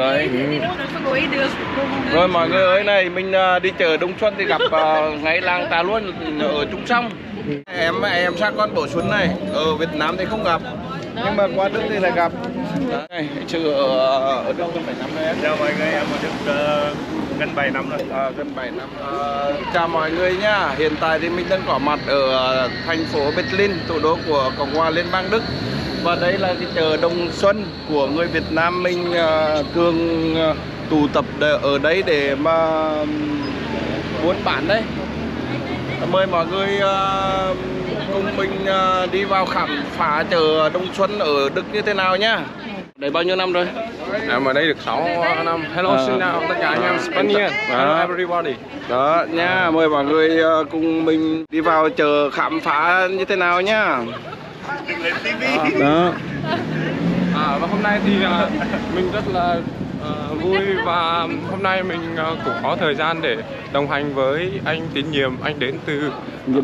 Rồi. Rồi mọi người ơi này, mình à, đi chợ Đông Xuân thì gặp à, ngay làng ta luôn ở Trung Sông. Em em sang con Bổ Xuân này, ở Việt Nam thì không gặp. Nhưng mà qua Đức thì lại gặp. Đấy, chợ ở, ở Đức gần 7 năm rồi em. Chào mọi người, em ở Đức uh, gần 7 năm rồi. À, gần 7 năm. À, chào mọi người nhá. Hiện tại thì mình đang có mặt ở thành phố Berlin, thủ đô của Cộng hòa Liên bang Đức. Và đây là cái chợ Đông Xuân của người Việt Nam mình à, thường à, tụ tập ở đây để mà buôn bán đấy. Mời mọi người à, cùng mình đi vào khám phá chợ Đông Xuân ở Đức như thế nào nhá. Đấy bao nhiêu năm rồi? Em ở đây được 6 năm. Hello, À. xin chào tất cả anh em Spaniard. Hello À. everybody. Đó nha, mời mọi người cùng mình đi vào chợ khám phá như thế nào nhá. Đó. À, và hôm nay thì à, mình rất là à, vui và hôm nay mình à, cũng có thời gian để đồng hành với anh Tín Nhiệm. Anh đến từ à,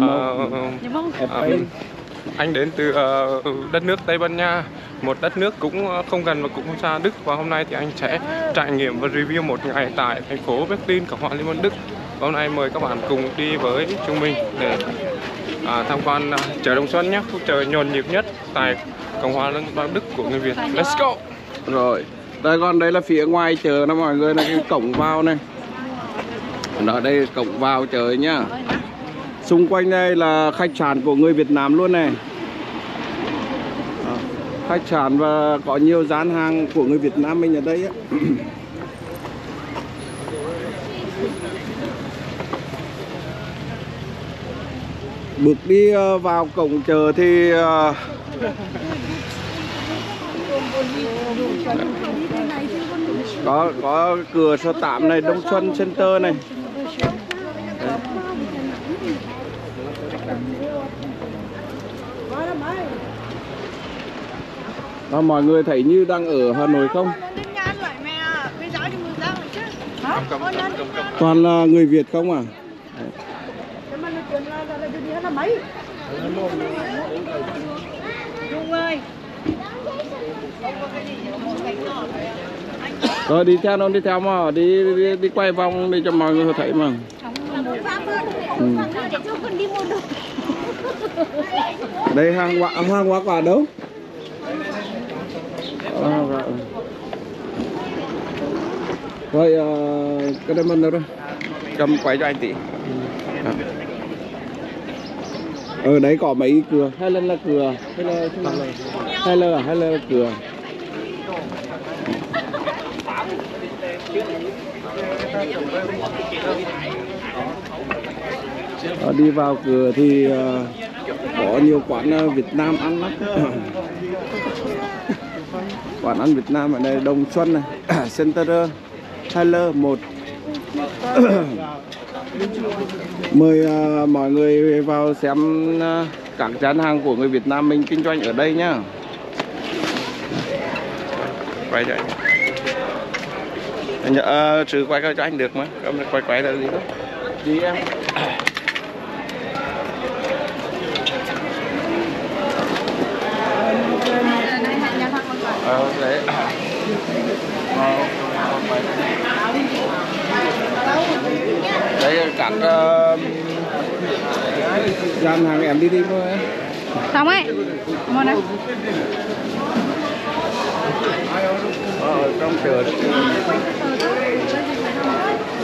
Mộng. à, anh đến từ ờ, đất nước Tây Ban Nha một đất nước cũng không gần và cũng không xa Đức và hôm nay thì anh sẽ trải nghiệm và review một ngày tại thành phố Berlin cộng hòa Liên bang Đức và hôm nay mời các bạn cùng đi với chúng mình để à, tham quan à, chợ đông Xuân nhé khu chợ nhộn nhịp nhất tại cộng hòa Liên bang Đức của người Việt Let's go Rồi. Đây còn đây là phía ngoài chợ đó mọi người là cái cổng vào này. Đó đây là cổng vào chợ nhá. Xung quanh đây là khách sạn của người Việt Nam luôn này. Đó. Khách sạn và có nhiều gian hàng của người Việt Nam mình ở đây á. Bước đi ờ, vào cổng chợ thì ờ, có có cửa số 8 này Đông Xuân Center này. Đó, mọi người thấy như đang ở Hà Nội không? Toàn là người Việt không à rồi đi theo nó đi theo mà đi, đi đi quay vòng đi cho mọi người thấy mà. Ừ. đây hàng hóa hàng hóa quả đâu? À, rồi. ờ, cái đây mình đâu rồi cầm quay cho anh tí Đó. Ở đấy có mấy cửa. Hay là là cửa. Hay là hay là hay là cửa. Ờ, đi vào cửa thì ờ, có nhiều quán ờ, Việt Nam ăn lắm. Quán ăn Việt Nam ở đây Đông Xuân này Center Tyler 1 mời uh, mọi người vào xem uh, các gian hàng của người Việt Nam mình kinh doanh ở đây nhá. Quay cho anh anh uh, à, trừ quay cho anh được mà. Không quay quay là gì đó. Gì em. Ờ đấy. Ờ, quay đấy là các uh, gian hàng em đi đi thôi Xong ấy. Một này ờ, ở trong chợ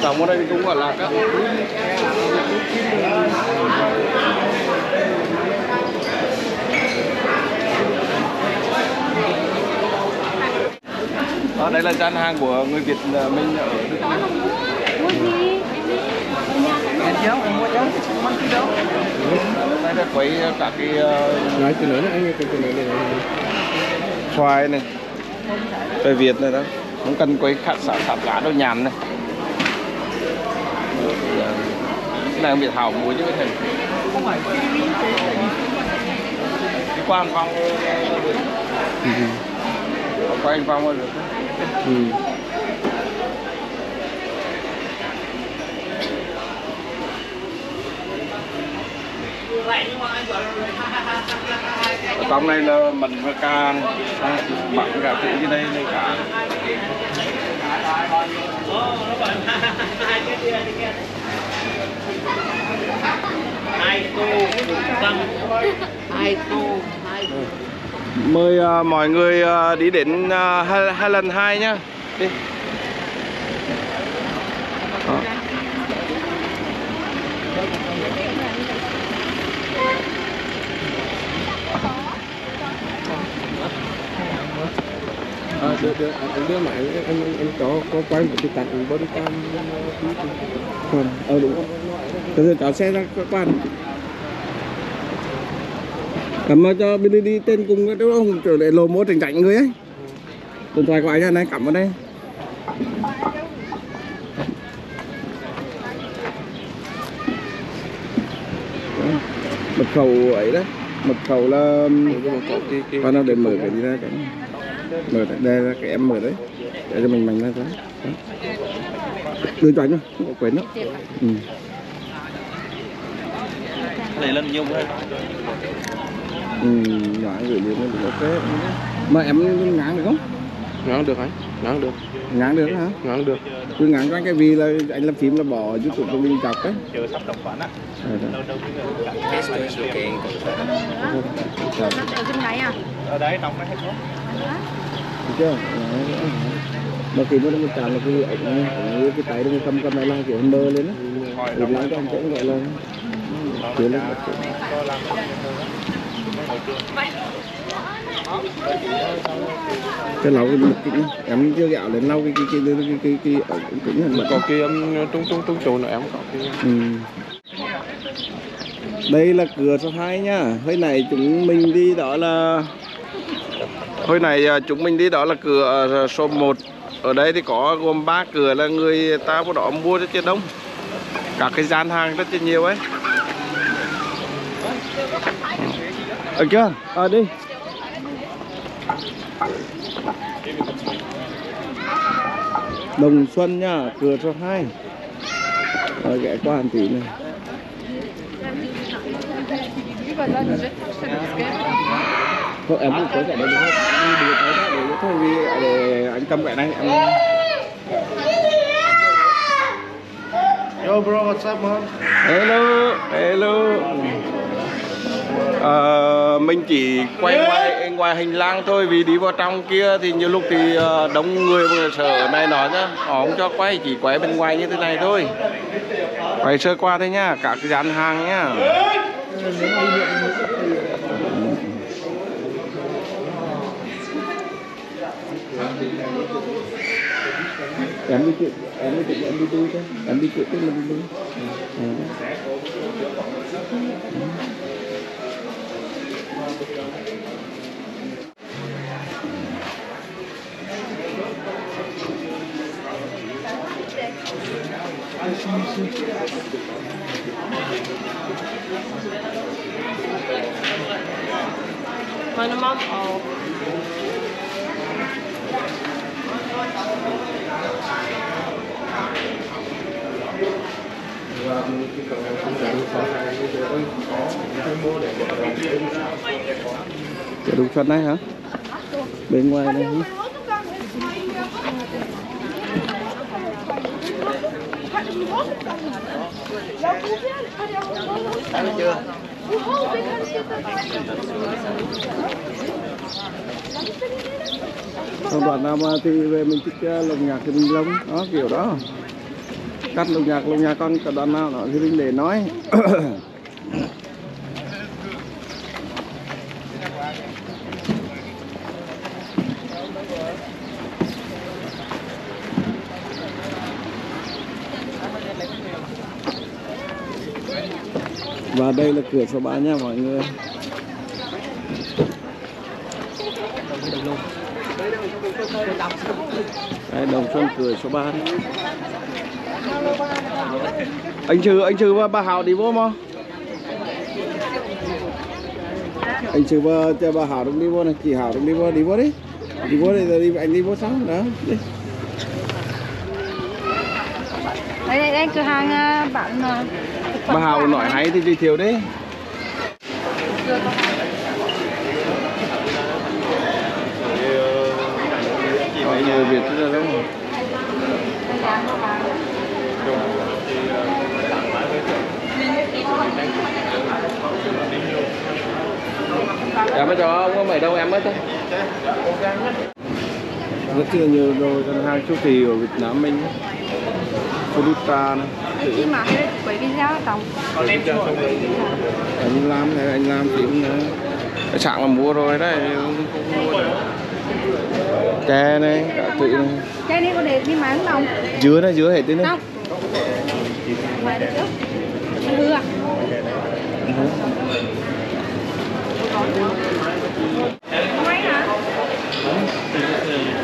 tổng ở đây cũng gọi là các Đó, đây là gian hàng của người Việt ờ, mình ở Đức Mua gì đây là quấy các cái ờ, nói từ lớn anh từ lớn này. Xoài này. Xoài Việt này đó. Không cần quấy khát sạp sạp lá đâu nhàn này. Cái này không biết hảo muối chứ cái thằng. Đi qua anh Phong. Qua anh Phong là được ừ. Ở trong này là mình với càng này. Cả thứ như đây này cả mời uh, mọi người uh, đi đến à, uh, hai, hai lần hai nhá đi được, được, anh đưa máy em, em, em có có quay một cái cảnh body cam. Còn, ờ đúng không? Bây giờ cháu xe ra cơ quan Cảm ơn cho Billy đi tên cùng cái đúng không? Trở lại lồ mô trình cảnh người ấy. Điện thoại của anh này, cảm ơn đây. Đó, Mật khẩu ấy đó Mật khẩu là Con nào để mở cái gì ra cái Mở đây, đây là cái em mở đấy. Để cho mình mạnh ra đó. Đưa cho anh thôi, không có quên đó ừ. này lên dung ha. Ừ, nhỏ gửi liền nó được ok. Mà em ngán được không? ngắn được anh ngắn được. Ngán được hả? ngắn được. Cứ ngán cho anh cái vì là anh làm phim là bỏ youtube cho mình chọc ấy chờ sắp đọc bản á Ở à? đấy đọc nó hết luôn Mà khi nó chạm là cái ảnh cái tay nó cầm cầm lại là kiểu mơ lên á. Thì cho anh sẽ gọi là Kiểu lên một kiểu cái lau cái mặt kính em chưa gạo lên lau cái cái cái cái cái cái cái ống kính hình có cái um, trung trung trung chỗ nữa em có cái ừ. đây là cửa số 2 nhá hồi này chúng mình đi đó là hồi này à, chúng mình đi đó là cửa à, số 1 ở đây thì có gồm ba cửa là người ta có đó mua rất là đông. Các cái gian hàng rất là nhiều ấy. Được chưa à đi. Đồng Xuân nha, cửa số 2 Rồi ghé qua một tí này Thôi em cũng có cái đấy đúng không? Đưa cái đó để thôi vì để anh cầm cái này em Yo bro what's up man? Hello, hello. Ờ, mình chỉ quay ngoài ngoài hành lang thôi vì đi vào trong kia thì nhiều lúc thì ờ, đông người mà sợ này nói nhá. Họ không cho quay chỉ quay bên ngoài như thế này thôi. Quay sơ qua thôi nhá các cái dàn hàng nhá em đi chụp em đi chụp em đi đuôi thôi em đi chụp cái mình đi đuôi Meine Mom auch. Chợ đúng phần này hả? Bên ngoài này hả? ăn chưa Còn đoạn nào mà thì về mình thích ờ, lồng nhạc thì mình lồng, đó, kiểu đó cắt lục nhạc lục nhạc con còn đoạn nào nó riêng để nói và đây là cửa số 3 nha mọi người Đây, đồng xuân cửa số 3 đấy. Anh Trừ, anh Trừ và bà Hảo đi vô mà. Anh Trừ và cho bà Hảo đừng đi vô này, chị Hảo đừng đi vô, đi vô đi. Đi vô đi, đi, anh đi vô sau, đó đi. Đây, đây, đây, cửa hàng à, thực phẩm Bà Hảo nói hay thì giới thiệu đi. Người Việt rất là đông Đây, bán, bán. Em mới cho ông có mày đâu em mới thôi. Rất là nhiều đồ dân hàng chu kỳ ở Việt Nam mình. Furuta này. Anh chị mà hay quấy video tổng anh làm này anh làm nữa cái trạng là mua rồi đấy. Không chè này cả tụi này. Cái này có để đi bán không? dứa này dứa hết thế này Không. Ngoài được chứ Hư à? Quay hả?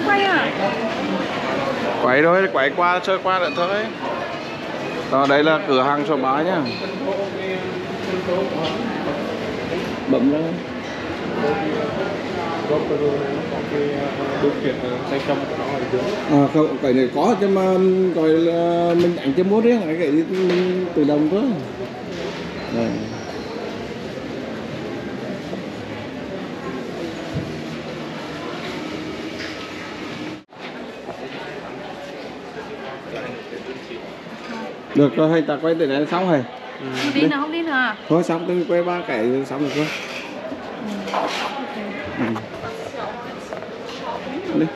Quay à? Quẩy thôi quẩy qua chơi qua lại thôi. Đó đây là cửa hàng số bá nhá. Bấm dưới à, không cái này có chứ mà gọi là mình đánh cho mốt riêng cái cái mình tự động thôi. Đây. Được rồi hay ta quay từ này xong rồi. Không đi nữa, không đi nữa thôi xong tôi quay ba cái xong rồi thôi. Ừ. đi.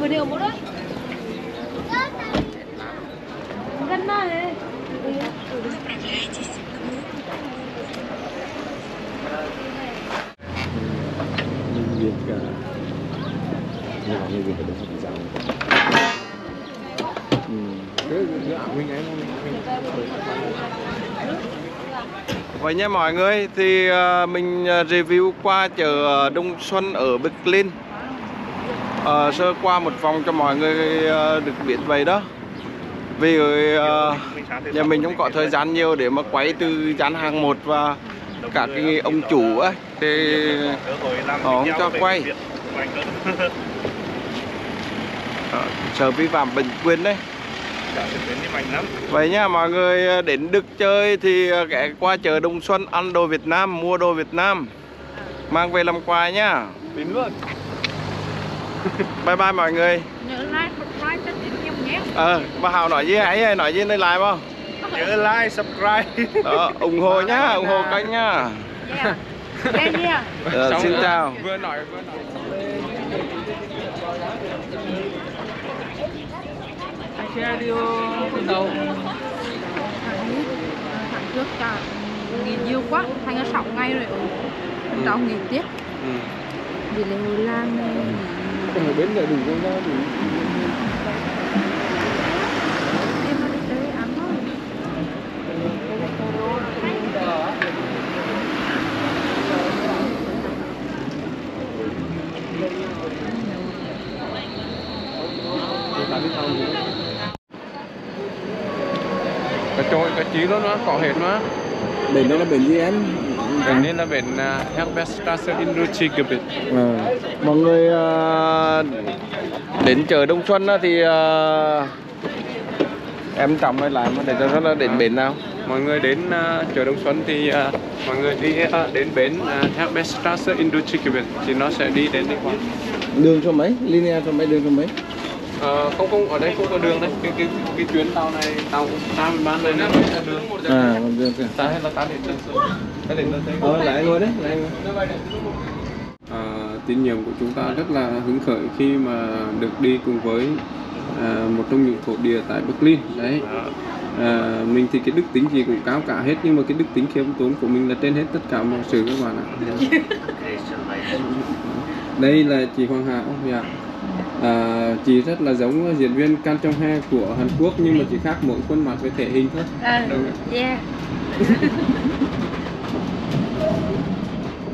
Vừa điều một đấy Gần này mình việc cả việc phải đúng hợp giáo ừ. Vậy nha mọi người thì ờ, mình ờ, review qua chợ Đông Xuân ở Berlin. Ờ, sơ qua một vòng cho mọi người ờ, được biết vậy đó. Vì ờ, nhà mình không có thời gian nhiều để mà quay từ dán hàng một và cả cái ông chủ ấy thì họ không cho quay Ờ, sợ vi phạm bản quyền đấy Vậy nha mọi người ờ, đến Đức chơi thì ờ, ghé qua chợ Đông Xuân ăn đồ Việt Nam, mua đồ Việt Nam. Mang về làm quà nhá đến luôn Bye bye mọi người. Nhớ like, subscribe cho chị em nhé. Ờ, bà Hào nói gì? Ấy, nói gì? Nơi lại không? Nhớ like, subscribe. Đó, ủng hộ nhá, ủng hộ kênh nhá Yeah đi à? Ờ, Xin chào. Vừa nói vừa nói Sẽ đi từ đầu Tháng trước cả nghỉ nhiều quá Thành ra 6 ngày rồi. Hôm sau nghỉ tiếp. Ừ. Vì lễ Hội Lan Ở bên này đủ không? Ra đủ Em nó đi tới ăn thôi cái trôi cái chí đó nó có hết mà Bên đây là bên gì em? cái này là bên uh, Herbesstrasse Industriegebiet Ờ, Mọi người ờ, đến chợ Đông Xuân á thì ờ, em trọng lại mà để cho nó đến bến nào mọi người đến uh, chợ Đông Xuân thì uh, mọi người đi uh, đến bến uh, Herbesstrasse Industriegebiet thì nó sẽ đi đến đi qua Đường số mấy? Linea số mấy? Đường số mấy? Ờ, không không ở đây không có đường đấy. Cái cái cái chuyến tàu này tàu ta mình bán mới là đường. À, còn đường kìa. Ta hay là ta tân sơn ta tân sơn Ờ, lại ngồi đấy, lại ngồi à, tín nhiệm của chúng ta rất là hứng khởi khi mà được đi cùng với à, một trong những thổ địa tại Berlin. Đấy. À, mình thì cái đức tính gì cũng cao cả hết nhưng mà cái đức tính khiêm tốn của mình là trên hết tất cả mọi sự các bạn ạ. Đây là chị Hoàng Hảo dạ. À, chị rất là giống diễn viên Can Trong He của Hàn Quốc nhưng mà chỉ khác mỗi khuôn mặt với thể hình thôi. À, yeah.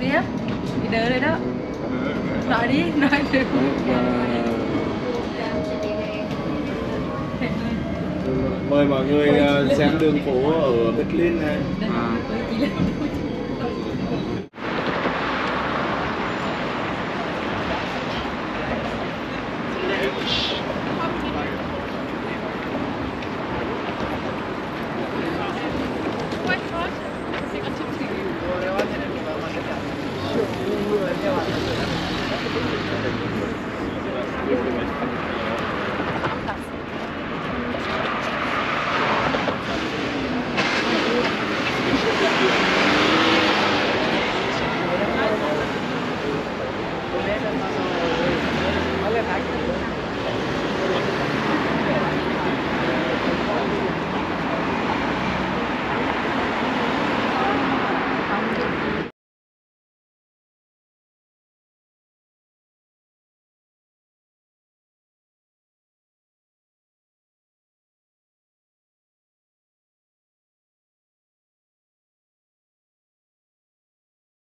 Biết. Đi đỡ đây đó. Nói đi, nói đi Đấy, và mời mọi người ờ, xem đường phố ở Berlin này. À.